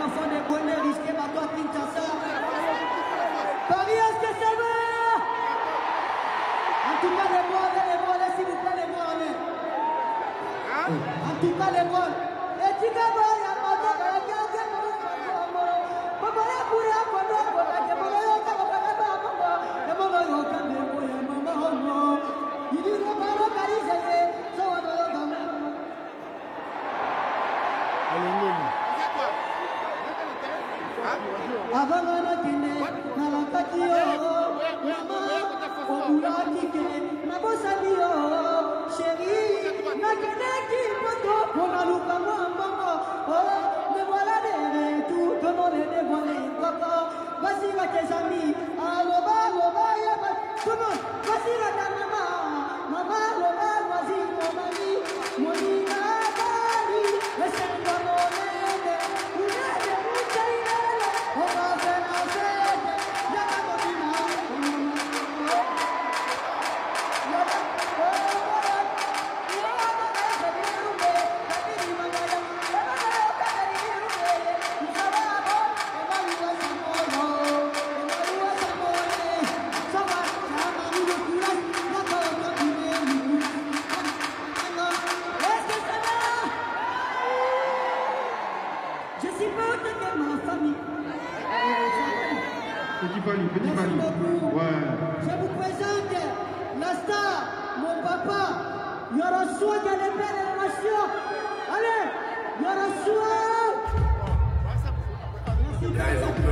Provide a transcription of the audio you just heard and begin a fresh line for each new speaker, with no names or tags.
l'enfant des bonnes risqués, bah toi, Kinshasa. Paris, est-ce que ça va En tout cas, les voiles, les voiles, s'il vous plaît, les voiles. En tout cas, les voiles. Et tu vas voir, il y a pas de Hallelujah. Oh, avalana kende nalakaki yo mama obula kike nabosani yo sheri nakendeki poto mpona luka mama
petit Bali, petit Bali. Ouais.
Je vous présente la star, mon papa, Yorosua de l'épée de la nation. Allez, Yorosua Merci,